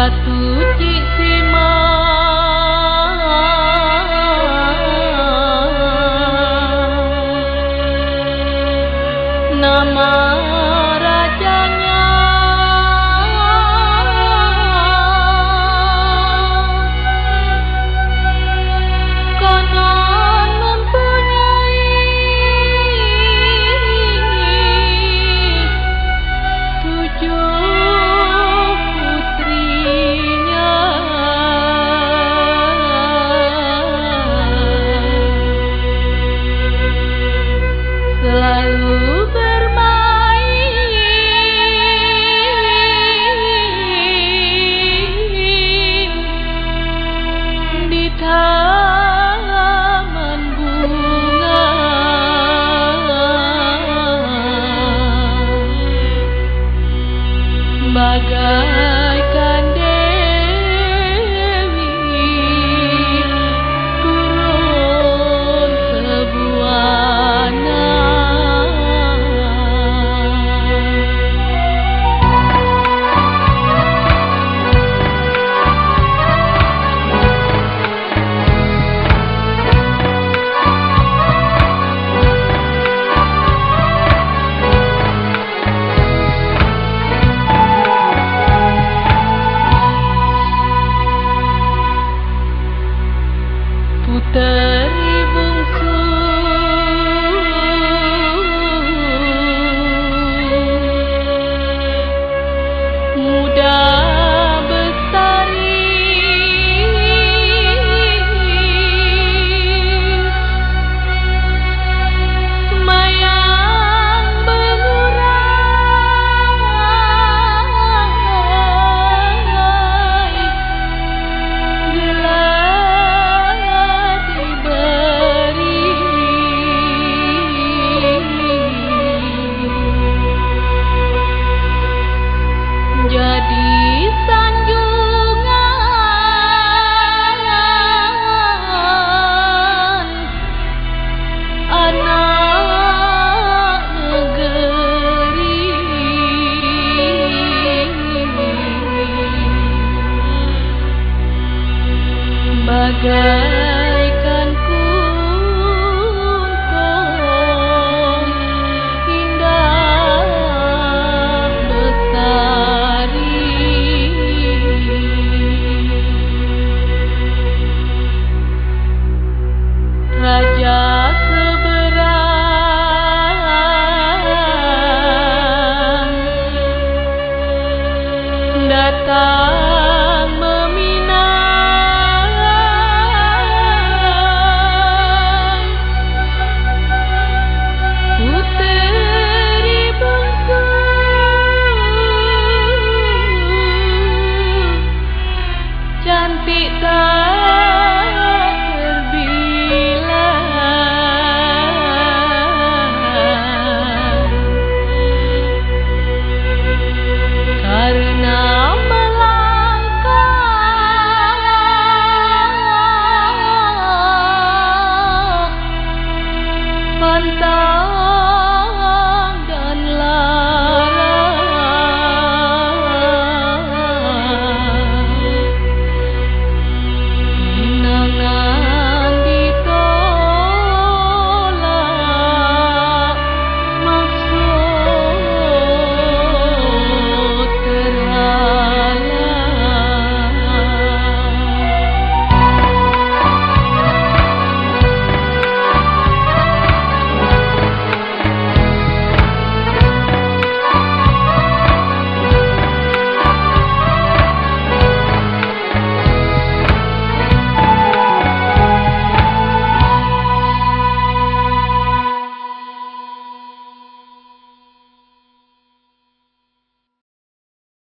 disanjung Ratu bagaikan Puteri negeri